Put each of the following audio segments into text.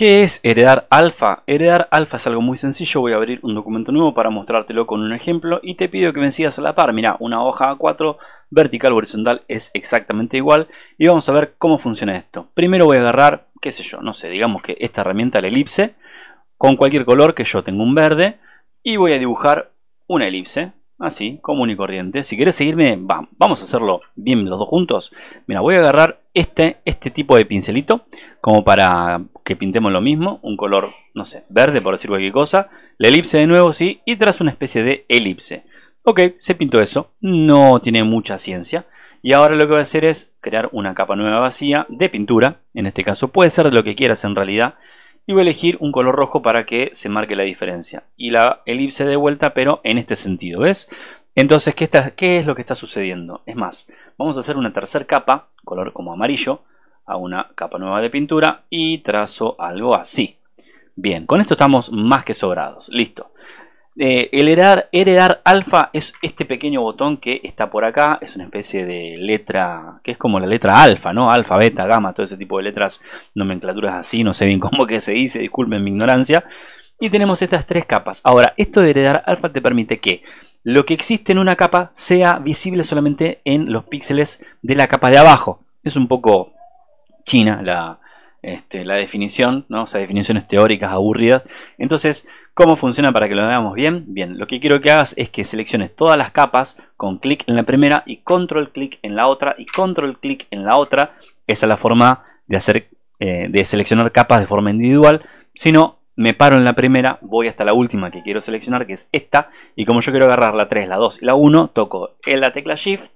¿Qué es heredar alfa? Heredar alfa es algo muy sencillo. Voy a abrir un documento nuevo para mostrártelo con un ejemplo y te pido que me sigas a la par. Mira, una hoja A4 vertical o horizontal es exactamente igual y vamos a ver cómo funciona esto. Primero voy a agarrar, qué sé yo, no sé, digamos que esta herramienta, la elipse, con cualquier color que yo tengo un verde y voy a dibujar una elipse. Así, común y corriente. Si quieres seguirme, vamos a hacerlo bien los dos juntos. Mira, voy a agarrar este, este tipo de pincelito como para que pintemos lo mismo. Un color, no sé, verde por decir cualquier cosa. La elipse de nuevo, sí. Y tras una especie de elipse. Ok, se pintó eso. No tiene mucha ciencia. Y ahora lo que voy a hacer es crear una capa nueva vacía de pintura. En este caso puede ser de lo que quieras en realidad y voy a elegir un color rojo para que se marque la diferencia. Y la elipse de vuelta, pero en este sentido, ¿ves? Entonces, ¿qué, está, ¿qué es lo que está sucediendo? Es más, vamos a hacer una tercera capa, color como amarillo, a una capa nueva de pintura y trazo algo así. Bien, con esto estamos más que sobrados. Listo. Eh, el heredar, heredar alfa es este pequeño botón que está por acá. Es una especie de letra que es como la letra alfa, ¿no? Alfa, beta, gamma, todo ese tipo de letras, nomenclaturas así. No sé bien cómo que se dice, disculpen mi ignorancia. Y tenemos estas tres capas. Ahora, esto de heredar alfa te permite que lo que existe en una capa sea visible solamente en los píxeles de la capa de abajo. Es un poco china la, este, la definición, ¿no? o sea, definiciones teóricas aburridas. Entonces, ¿cómo funciona para que lo veamos bien? Bien, lo que quiero que hagas es que selecciones todas las capas con clic en la primera y control clic en la otra y control clic en la otra. Esa es la forma de hacer, eh, de seleccionar capas de forma individual. Si no, me paro en la primera, voy hasta la última que quiero seleccionar, que es esta. Y como yo quiero agarrar la 3, la 2 y la 1, toco en la tecla Shift,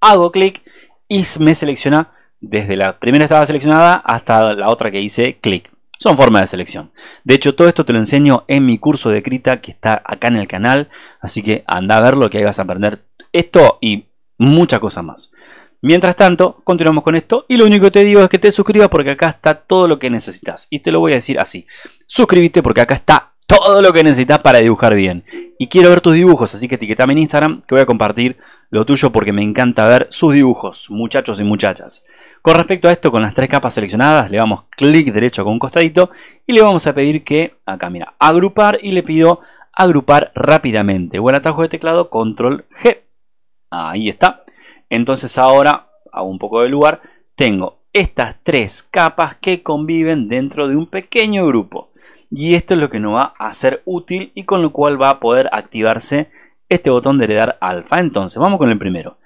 hago clic y me selecciona desde la primera estaba seleccionada hasta la otra que hice clic. Son formas de selección. De hecho, todo esto te lo enseño en mi curso de Krita que está acá en el canal. Así que anda a verlo que ahí vas a aprender esto y muchas cosas más. Mientras tanto, continuamos con esto y lo único que te digo es que te suscribas porque acá está todo lo que necesitas. Y te lo voy a decir así. Suscríbete porque acá está todo lo que necesitas para dibujar bien. Y quiero ver tus dibujos, así que etiquetame en Instagram que voy a compartir lo tuyo porque me encanta ver sus dibujos, muchachos y muchachas. Con respecto a esto, con las tres capas seleccionadas, le damos clic derecho con un costadito y le vamos a pedir que, acá mira, agrupar y le pido agrupar rápidamente. El atajo de teclado, control G. Ahí está. Entonces ahora, hago un poco de lugar, tengo estas tres capas que conviven dentro de un pequeño grupo y esto es lo que nos va a ser útil y con lo cual va a poder activarse este botón de heredar alfa. Entonces, vamos con el primero.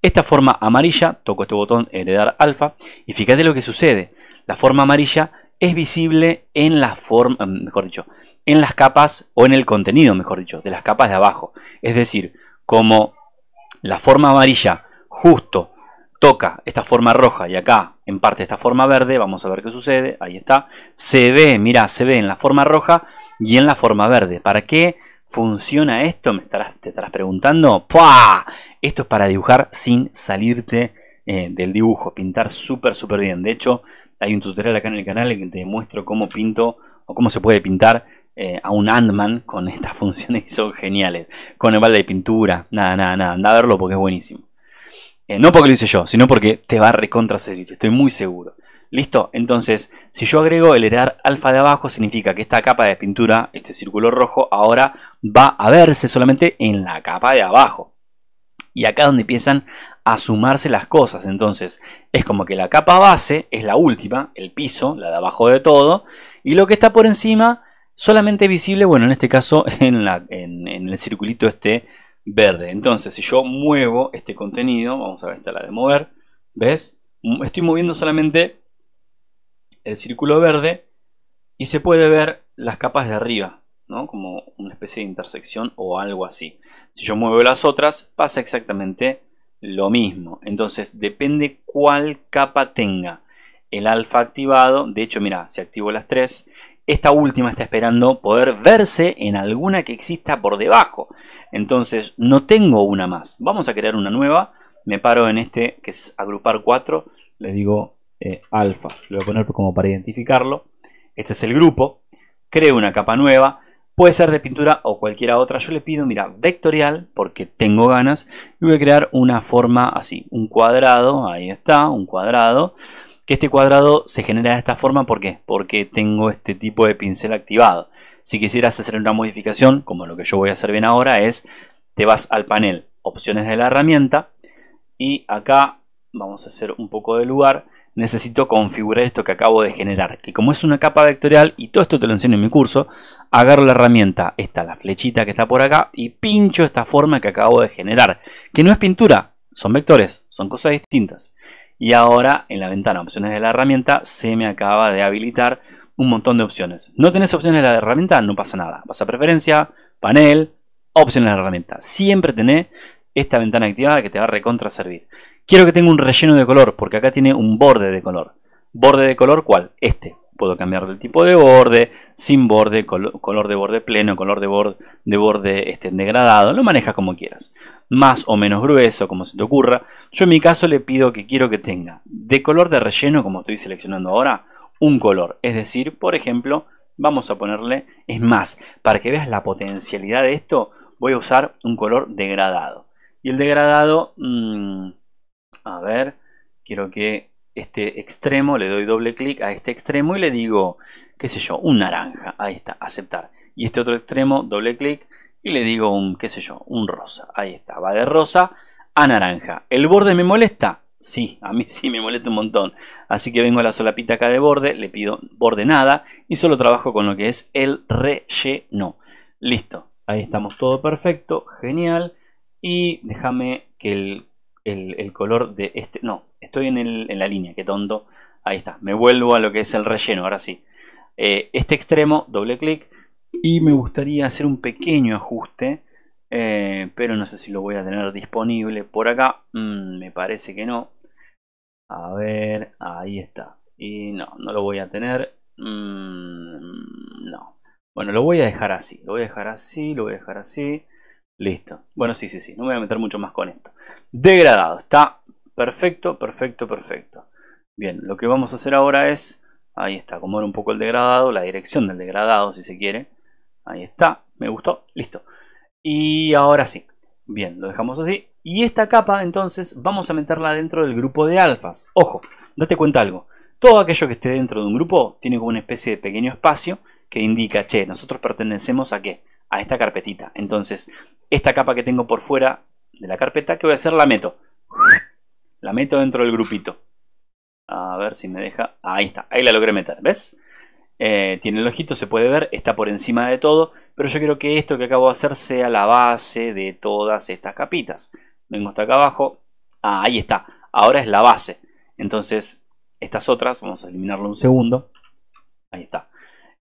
Esta forma amarilla, toco este botón heredar alfa y fíjate lo que sucede. La forma amarilla es visible en mm, mejor dicho, en las capas o en el contenido, mejor dicho, de las capas de abajo. Es decir, como la forma amarilla justo toca esta forma roja y acá en parte esta forma verde, vamos a ver qué sucede, ahí está, se ve, mira, se ve en la forma roja y en la forma verde. ¿Para qué funciona esto? Me estarás, te estarás preguntando. ¡Pua! Esto es para dibujar sin salirte eh, del dibujo, pintar súper, súper bien. De hecho, hay un tutorial acá en el canal en que te muestro cómo pinto o cómo se puede pintar eh, a un Ant-Man con estas funciones y son geniales. Con el balde de pintura, nada, nada, nada, anda a verlo porque es buenísimo. Eh, no porque lo hice yo, sino porque te va a recontra servir, estoy muy seguro. ¿Listo? Entonces, si yo agrego el heredar alfa de abajo, significa que esta capa de pintura, este círculo rojo, ahora va a verse solamente en la capa de abajo. Y acá donde empiezan a sumarse las cosas. Entonces, es como que la capa base es la última, el piso, la de abajo de todo, y lo que está por encima solamente visible, bueno, en este caso en, la, en el circulito este verde. Entonces, si yo muevo este contenido, vamos a ver, esta la de mover, ¿ves? Estoy moviendo solamente el círculo verde y se puede ver las capas de arriba, ¿no? Como una especie de intersección o algo así. Si yo muevo las otras, pasa exactamente lo mismo. Entonces, depende cuál capa tenga el alfa activado. De hecho, mira, si activo las tres, esta última está esperando poder verse en alguna que exista por debajo. Entonces no tengo una más. Vamos a crear una nueva. Me paro en este que es agrupar 4. Le digo eh, alfas. Le voy a poner como para identificarlo. Este es el grupo. Creo una capa nueva. Puede ser de pintura o cualquiera otra. Yo le pido, mira, vectorial, porque tengo ganas. Y voy a crear una forma así, un cuadrado. Ahí está, un cuadrado. Que este cuadrado se genera de esta forma. ¿Por qué? Porque tengo este tipo de pincel activado. Si quisieras hacer una modificación, como lo que yo voy a hacer bien ahora, es te vas al panel opciones de la herramienta y acá vamos a hacer un poco de lugar necesito configurar esto que acabo de generar. Que como es una capa vectorial, y todo esto te lo enseño en mi curso, agarro la herramienta, esta, la flechita que está por acá, y pincho esta forma que acabo de generar. Que no es pintura, son vectores, son cosas distintas. Y ahora en la ventana opciones de la herramienta se me acaba de habilitar un montón de opciones. No tenés opciones de la herramienta, no pasa nada. Vas a preferencia, panel, opciones de la herramienta. Siempre tenés esta ventana activada que te va a recontra servir. Quiero que tenga un relleno de color, porque acá tiene un borde de color. ¿Borde de color cuál? Este. Puedo cambiar el tipo de borde, sin borde, color de borde pleno, color de borde, de borde este, degradado. Lo manejas como quieras. Más o menos grueso, como se te ocurra. Yo en mi caso le pido que quiero que tenga de color de relleno, como estoy seleccionando ahora, un color. Es decir, por ejemplo, vamos a ponerle, es más, para que veas la potencialidad de esto, voy a usar un color degradado. Y el degradado, mm, a ver, quiero que este extremo, le doy doble clic a este extremo y le digo, qué sé yo, un naranja. Ahí está, aceptar. Y este otro extremo, doble clic y le digo un, qué sé yo, un rosa. Ahí está, va de rosa a naranja. ¿El borde me molesta? Sí, a mí sí me molesta un montón. Así que vengo a la solapita acá de borde, le pido borde nada y solo trabajo con lo que es el relleno. Listo, ahí estamos todo perfecto, genial. Y déjame que el, color de este... No, estoy en, la línea, qué tonto. Ahí está, me vuelvo a lo que es el relleno, ahora sí. Eh, este extremo, doble clic. Y me gustaría hacer un pequeño ajuste. Eh, pero no sé si lo voy a tener disponible por acá. Mm, me parece que no. A ver, ahí está. Y no, no lo voy a tener. Mm, no. Bueno, lo voy a dejar así. Lo voy a dejar así, lo voy a dejar así. Listo. Bueno, sí, sí, sí. No voy a meter mucho más con esto. Degradado. Está perfecto, perfecto, perfecto. Bien, lo que vamos a hacer ahora es... Ahí está, acomodar un poco el degradado, la dirección del degradado si se quiere. Ahí está, me gustó, listo. Y ahora sí. Bien, lo dejamos así. Y esta capa entonces vamos a meterla dentro del grupo de alfas. Ojo, date cuenta algo. Todo aquello que esté dentro de un grupo tiene como una especie de pequeño espacio que indica, che, nosotros pertenecemos a qué? A esta carpetita. Entonces, esta capa que tengo por fuera de la carpeta, que voy a hacer? La meto. La meto dentro del grupito. A ver si me deja. Ahí está, ahí la logré meter, ¿ves? Eh, tiene el ojito, se puede ver, está por encima de todo, pero yo quiero que esto que acabo de hacer sea la base de todas estas capitas. Vengo hasta acá abajo, ah, ahí está, ahora es la base. Entonces, estas otras, vamos a eliminarlo un segundo, ahí está.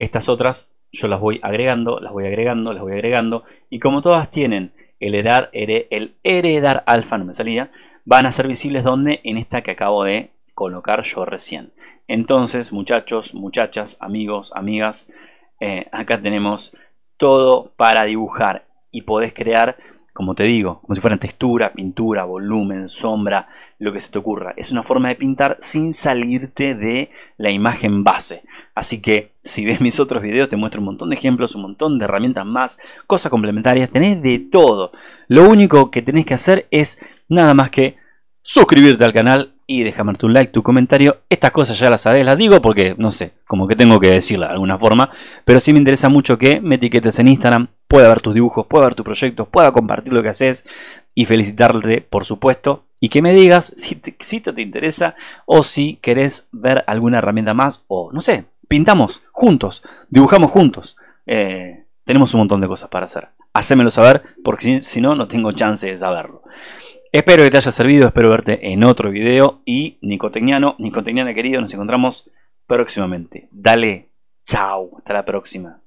Estas otras yo las voy agregando, las voy agregando, las voy agregando. Y como todas tienen el heredar, el heredar alfa, no me salía, van a ser visibles donde en esta que acabo de colocar yo recién. Entonces, muchachos, muchachas, amigos, amigas, eh, acá tenemos todo para dibujar y podés crear como te digo, como si fueran textura, pintura, volumen, sombra, lo que se te ocurra. Es una forma de pintar sin salirte de la imagen base. Así que si ves mis otros videos te muestro un montón de ejemplos, un montón de herramientas más, cosas complementarias, tenés de todo. Lo único que tenés que hacer es nada más que suscribirte al canal y déjame tu like, tu comentario. Estas cosas ya las sabes, las digo porque, no sé, como que tengo que decirlas de alguna forma. Pero sí me interesa mucho que me etiquetes en Instagram, pueda ver tus dibujos, pueda ver tus proyectos, pueda compartir lo que haces y felicitarte, por supuesto. Y que me digas si te, si te interesa o si querés ver alguna herramienta más o, no sé, pintamos juntos, dibujamos juntos. Eh, tenemos un montón de cosas para hacer. Hacémelo saber porque si no, no tengo chance de saberlo. Espero que te haya servido, espero verte en otro video y Nicotecniano, Nicotecniana querido, nos encontramos próximamente. Dale, chao, hasta la próxima.